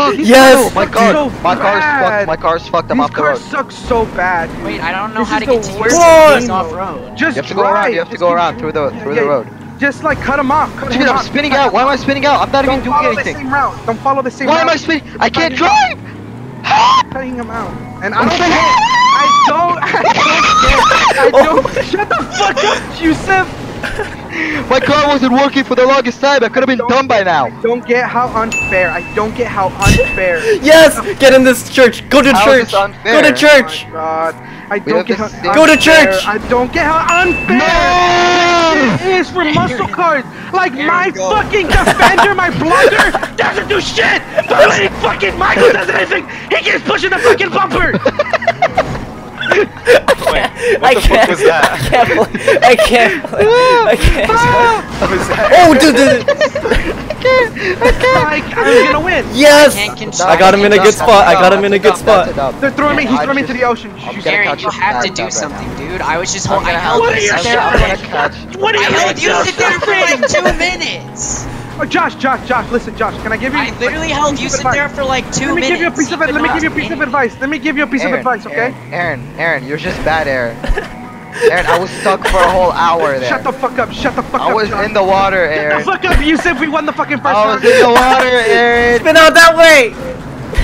fucked. Yes! Oh my car! so my car's bad. fucked. My car's fucked. I'm These off the cars road. suck so bad. dude. Wait, I don't know This how is to get to worst your game off road. Just You have to go drive. around. You have to Just go around through the through the road. Just like cut him off. Cut Dude, him I'm off. spinning out. Why am I spinning out? I'm not Don't even doing follow the anything. same route. Don't follow the same Why route. am I spinning? I can't drive. Cutting him out. And I don't care. I don't. I don't care. I oh don't. Shut the fuck up, Yusuf. My car wasn't working for the longest time. I could have been done by now. I don't get how unfair. I don't get how unfair. Yes! Get in this church! Go to How church! is this unfair? Go to Oh church! Oh my god. I We don't get how same- Go to church! I don't get how unfair No! it is for muscle cars. Like Aaron, my fucking defender, my blogger, doesn't do shit. But when fucking Michael does anything, he keeps pushing the fucking bumper. Wait, what I the can't, fuck was that? I can't believe, I can't believe, I can't. Ah! What was that? Oh, dude, dude, like I'm gonna win. yes! Can't I got him in a good spot, I got him in a good that's enough, that's spot. enough. They're throwing me. He's throwing me into the ocean. I'm You- Aaron, you have to do something, dude. I was just I'm holding. I gonna held What are you you sit saying? there I'm gonna catch. What are I you held you sit there for like two minutes. Oh, Josh, Josh, Josh, listen, Josh. Can I give you? I literally held you sit there for like two minutes. Let me minutes. give you a piece of could let me give you a piece do of advice. Let me give you a piece of advice, okay? Aaron, Aaron, Aaron, you're just bad, Aaron. Aaron, I was stuck for a whole hour there. Shut the fuck up. Shut the fuck I up. I was Josh. in the water, Aaron. Shut the Aaron. fuck up. You said we won the fucking first I was in the water, Aaron. Spin out that way!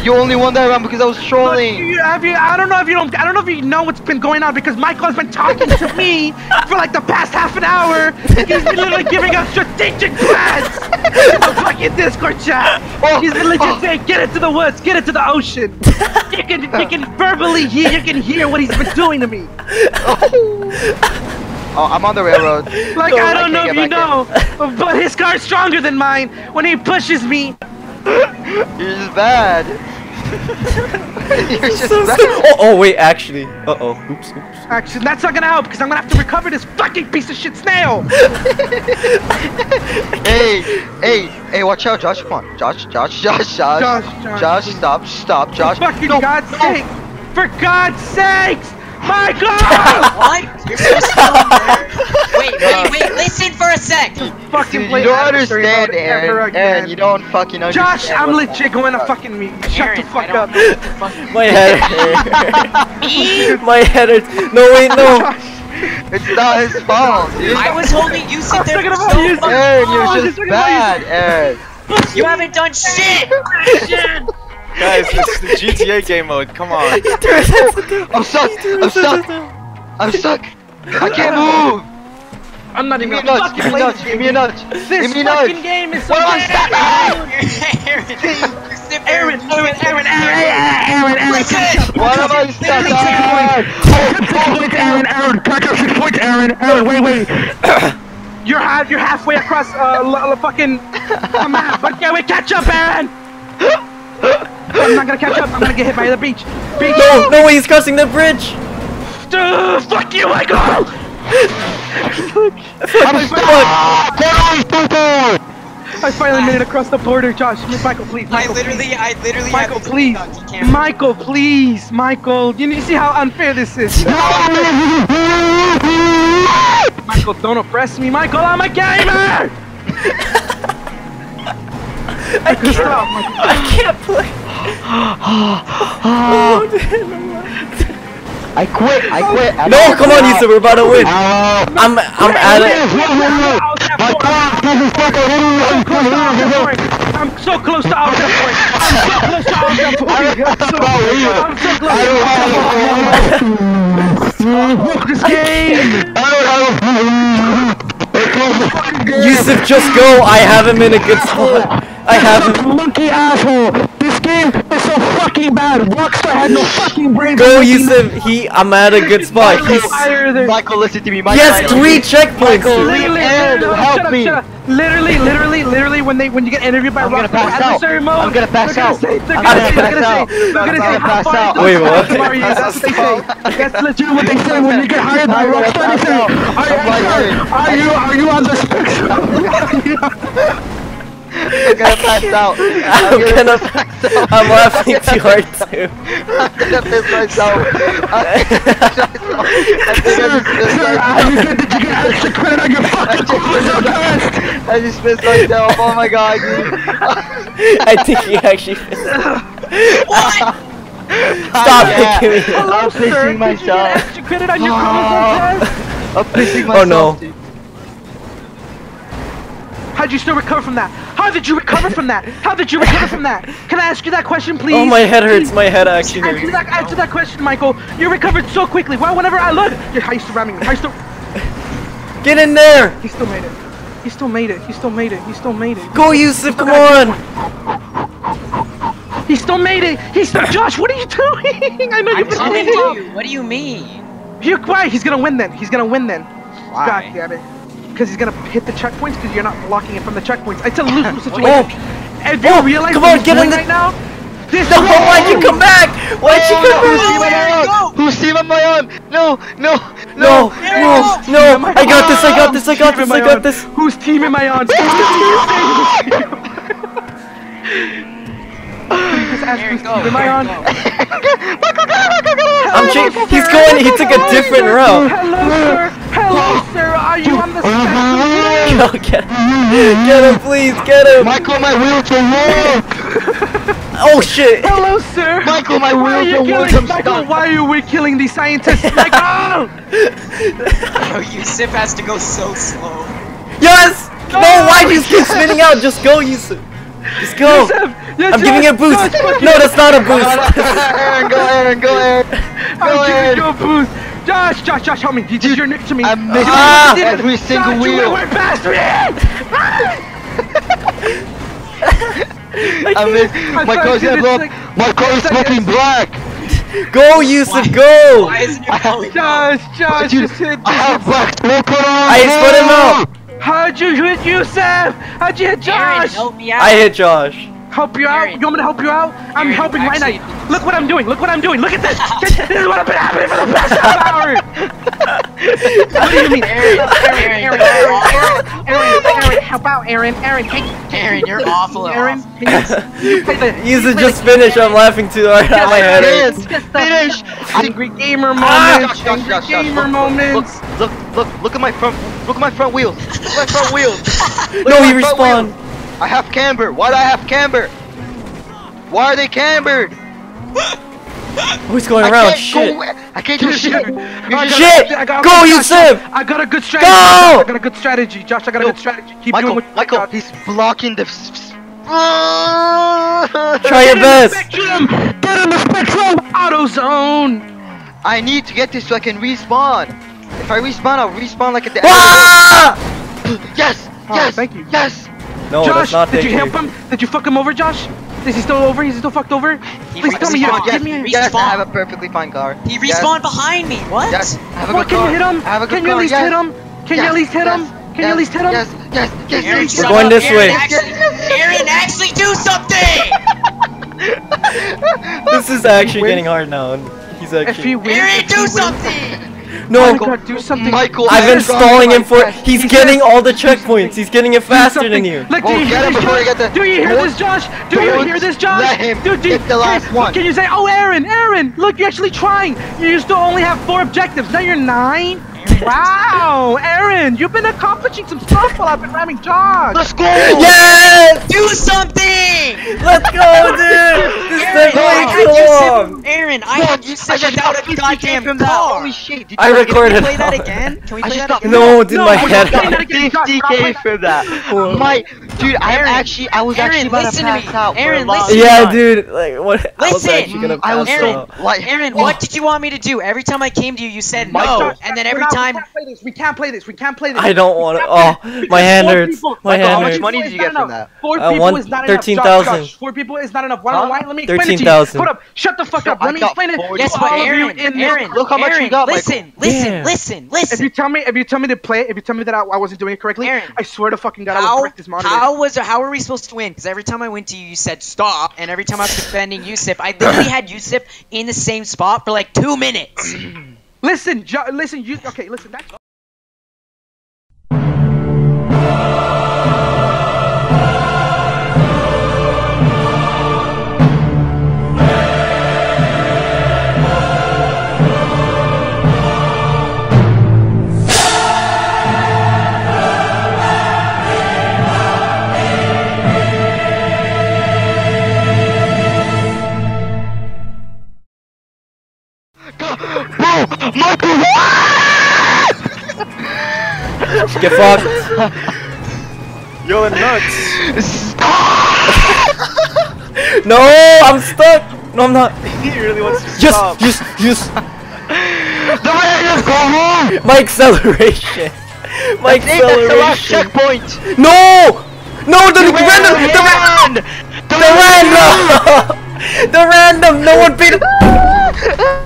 You only won that round because I was trolling. you, have you, I don't know if you don't. I don't know if you know what's been going on because Michael has been talking to me for like the past half an hour. He's been literally giving us strategic plans in the fucking Discord chat. Oh, He's been legit oh. saying, "Get into the woods, get into the ocean." You can, you can verbally hear, you can hear what he's been doing to me. Oh, oh I'm on the railroad. Like No, I I don't know if you know, but his car's stronger than mine. When he pushes me, You're bad. You're just So Oh, oh, wait, actually. Uh oh. Oops, oops. actually, that's not gonna help because I'm gonna have to recover this fucking piece of shit snail. Hey, hey, hey, watch out, Josh. Come on. Josh, Josh, Josh, Josh. Josh, Josh, Josh, stop, stop, Josh. fucking no, God's no. sake! For God's sakes! Michael! What? You're supposed to go there. Wait, wait, wait. Listen for a sec. fucking play you don't understand, mode Aaron. Aaron, you don't fucking understand. Josh, I'm what's legit going going to fucking meet. Shut Aaron, the fuck up. know what the fuck- My head hurts. My head hurts. No, wait, no. It's not his fault, dude. I was holding you sit there for so you. fucking Aaron, Oh, you're I'm just bad, Aaron. You haven't done shit. Guys, this is the GTA game mode. Come on. I'm stuck. I'm stuck. I'm stuck. I can't move. I'm not Give a even gonna nudge. Give fucking me a play nudge. Give me a nudge. This Give me a nudge. fucking game is so What am I stuck? Aaron, you sit there Aaron, Aaron, Aaron, Aaron, Aaron, Aaron, Listen. What am I stuck on? Aaron, Aaron, catch up six points, Aaron, Aaron, wait, wait. You're half, you're halfway across, uh, l- l- fucking, the map. Okay, wait, catch up, Aaron. I'm not gonna catch up. I'm gonna get hit by the beach. Beach. No, no way, he's crossing the bridge. Dude, fuck you, Michael. I'm stuck. I finally made it across the border, Josh. Michael, please. I Michael, literally, I literally. Michael, please. talk, you can't- Michael, please. Michael, you need to see how unfair this is. Michael, don't oppress me. Michael, I'm a gamer. Michael, stop. Michael. I can't play. I quit. I quit. I'm No, come on, Yusuf, we're about to win. I'm, I'm at it. I'm so close to out that point. I'm so close to out that point. I'm so, I'm so close. Fuck this game. Yusuf, just go. I have him in a good spot. I have him. Monkey asshole. This game is so fucking bad. Rockstar had no fucking brains. Go, Yusuf. He, I'm at a good spot. He's. Higher than. Michael, listen to me. Michael, Yes, Michael. three checkpoints. Literally, Aaron, literally, help shut up, me. shut up. Literally, literally, literally, when they when you get interviewed by I'm gonna Rockstar pass out. mode, I'm gonna pass they're gonna out. I'm gonna gonna say, they're pass gonna out. say, they're I'm gonna gonna say, how pass far out. Wait, what? fucking Mario? That's what they say. That's legit what they say when you get hired by Rockstar. They say, out. are I'm like you, it. are you, are you on the spectrum? I'm gonna pass out. I'm gonna. pass out. I'm laughing too hard too. I'm gonna piss myself. I think I just pissed myself. Did you get extra credit on your I just pissed myself. I just pissed myself. Oh my god, dude. I think he actually. What? Stop yeah. making me. I'm pissing myself. extra credit on your Oh. test? I'm pissing Oh, no. dude. How'd you still recover from that? How did you recover from that? How did you recover from that? Can I ask you that question, please? Oh, my head hurts. Please. My head actually Answer that, answer that question, Michael. You recovered so quickly. Why, whenever I look, you're how you still ramming me? How you still? Get in there. He still made it. He still made it. He still made it. He still made it. Go, Yusuf. Come on. He still made it. He's still. Josh, what are you doing? I know I'm you've been coming holding to you. What do you mean? You why? He's gonna win then. He's gonna win then. Why? God damn it. Because he's gonna hit the checkpoints because you're not blocking it from the checkpoints. It's a lose-lose situation. Oh. And do Oh, realize come on, he's get in doing the- right now? This No, is why'd you come back? Why'd you Oh, come no, who's back? team am I? Who's team am I on? No, no, No, no. no, no. I got this. I got this. I got this. I I got this. Who's team am I on? Just ask Aaron, whose go. team am I on? Aaron, go. I'm cha- He's going. He took a different route. Hello, sir. Hello, sir. Are you on the special Go get him. Get him, please. Get him. Michael, my wheels are warm. Oh shit. Hello, sir. Michael, my Why are wheels you are killing? I'm Michael, stuck. why are we killing these scientists? Michael! Oh, Bro, Yusuf has to go so slow. Yes. No. Why'd you keep spinning out? Just go, Yusuf. Just go. Yusuf, Yusuf, I'm giving you a boost. Josh, fuck No, that's not a boost. Aaron, go, Aaron, go, Aaron. Go, I'm giving Aaron. you a boost. Josh, Josh, Josh, help me. You did your next to me. I missed Ah. every single Josh, wheel. You went past me. I missed. I My car's you gonna blow up. like- My car is Second. smoking black. Go, Yusuf. Go. Why isn't your going Josh, Josh, Dude, just hit. I have black smoke on. I split him out. How'd you hit Yusuf? How'd you hit Aaron, Josh? help me out. I hit Josh. Help you out? You want me to help you out? I'm helping right now. Look what I'm doing. Look what I'm doing. Look at this. this is what I've been happening for the past half hour. what do you mean, Aaron? Aaron, Aaron, Aaron, Aaron, Aaron, Aaron, help out, Aaron, Aaron, hey, Aaron, you're awful. Aaron, can you, you play the, just finished. I'm laughing too hard. My head hurts. Yes, Just the finish. angry gamer Ah, moments, Josh, Josh, angry Josh, Josh, gamer look, moments. Look, look, look, look at my front. Look at my front wheels. Look at my front wheels. No, he my respawned. I have camber. Why do I have camber? Why are they cambered? He's going I around. Shit. Go, I can't do shit. I You Shit! I got- Go, Josh, Yusuf! I got a good strategy. Go! I got a good strategy. Josh, I got a good strategy. Keep Michael, doing what you Michael, got. he's blocking the. Try your best. Spectrum! Get in the spectrum! AutoZone! I need to get this so I can respawn. If I respawn, I'll respawn like at the Ah! end. Yes! Oh, Yes! thank you. Yes! No, Josh, that's not did you thank help him? Did you fuck him over, Josh? Is he still over? Is he still fucked over? He Please tell me you respawned. give me a... yes, I have a perfectly fine car. He Yes, respawned behind me. What? Yes, have a What, good can car. you hit him? Have a good Can you at least yes. hit him? Can you at least hit yes, him? Can yes, you at least hit him? Yes, yes, yes, Aaron, yes, shut yes. going up. this Aaron, way. Actually, Aaron, actually do something. This is actually getting hard now. He's If actually. he wins, Aaron, if he do wins- something. No, my God, do something. Michael, I've been stalling him for. trying. He's He getting said- all the checkpoints. He's getting it faster than you. Look, do you get hear this, Josh? Do you hear this, Josh? Do you hear this, Josh? let him Dude, do get the can- last one. Can you say, oh, Aaron, Aaron, look, you're actually trying. You used to only have four objectives. Now you're nine. Wow, Aaron, you've been accomplishing some stuff while I've been ramming Josh. Let's go! Yes! Do something. Let's go, dude! This Aaron, took I way had too Yusuf- long. Aaron, I Fuck, had Yusuf I just without got a 50k goddamn from that. car. Holy shit! Did I you get recorded Can we play that again? Can we play that again? No, dude, No, my head. not playing that again. Josh, we're not playing 50k that. for that. My dude, I'm Aaron, actually, I was actually Aaron, about to listen to me. out for Aaron, a listen. Yeah, time. dude. Like what? Listen, I was Listen. actually gonna I was pass Aaron, out. like, Aaron, what did you want me to do? Every time I came to you, you said My no, God. and then every time. we can't play this. We can't play this. We can't play this. I don't want to. Oh, can't play this my because hand hurts. people- My Michael, hand how much money did you get from that? Four Uh, people one- is not enough. Josh, 13,000. Josh, Four people is not enough. Why, Huh? why, let me explain it to you. 13,000. Hold up. Shut the fuck up. Let me explain it. Yes, to but you Aaron, Aaron, Look how much you Aaron, got, Michael. listen, listen, Damn. listen, If you tell me, if you tell me to play it, if you tell me that I, I wasn't doing it correctly, I swear to fucking God, I will How, break this monitor. How was how are we supposed to win? Because every time I went to you, you said stop, and every time I was defending Yusuf, I literally had Yusuf in the same spot for like two minutes. Listen, listen, you okay? Listen, that's. Get fucked. You're nuts. No, I'm stuck. No, I'm not. he really wants to Yes, stop. yes, yes. My acceleration. My That's the last acceleration. checkpoint! No! No, the, random! The, ra- the random! the random! No one paid.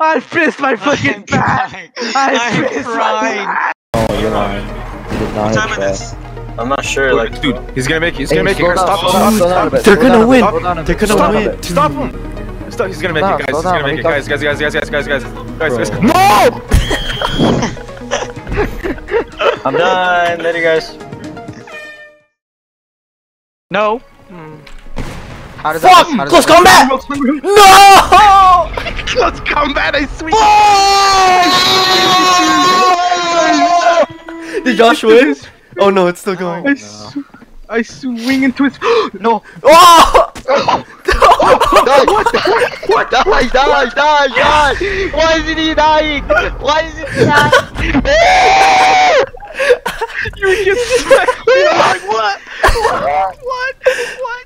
I pissed my fucking I'm pants. crying. I I'm my crying. pants. Oh, you're lying. You did not What time is this? I'm not sure, like, dude, he's gonna make it. He's gonna make it. Guys, down, Stop, slow down, stop, slow down a stop. They're gonna win. slow They're gonna slow down a win. bit. Stop him! Stop, he's gonna make Slow it, guys. He's gonna make it, guys, guys, guys, guys, guys, guys, guys, guys, guys. No! I'm done. Later, guys. No. How does that Fuck! how does Close that- combat! No! close combat, I swing! Did Josh win? Oh no, it's still going. I, no. I swing into his- No! Oh! oh! What the fuck? What? Die, die, die, die! Why is he dying? Why is he dying? you just- like, what? What? What? What?